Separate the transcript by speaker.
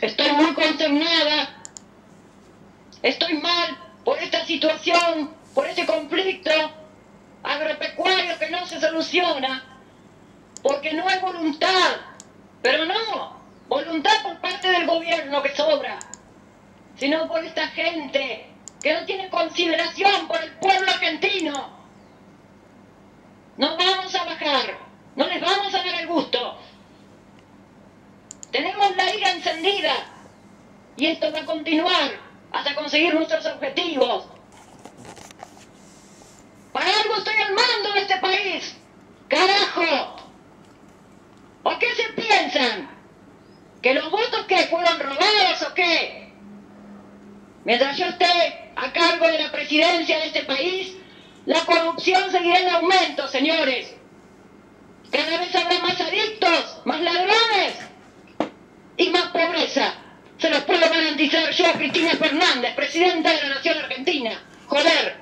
Speaker 1: Estoy muy consternada. Estoy mal por esta situación, por este conflicto agropecuario que no se soluciona, porque no hay voluntad, pero no voluntad por parte del gobierno que sobra, sino por esta gente que no tiene consideración por el pueblo argentino. No vamos a bajar, no les vamos a dar el gusto. Tenemos la ira encendida y esto va a continuar hasta conseguir nuestros objetivos. Para algo estoy al mando de este país. Carajo. ¿O qué se piensan? ¿Que los votos que fueron robados o qué? Mientras yo esté a cargo de la presidencia de este país, la corrupción seguirá en aumento, señores. Cada vez habrá más adictos, más ladrones y más pobreza. Se los puedo garantizar yo, Cristina Fernández, presidenta de la Nación Argentina. Joder,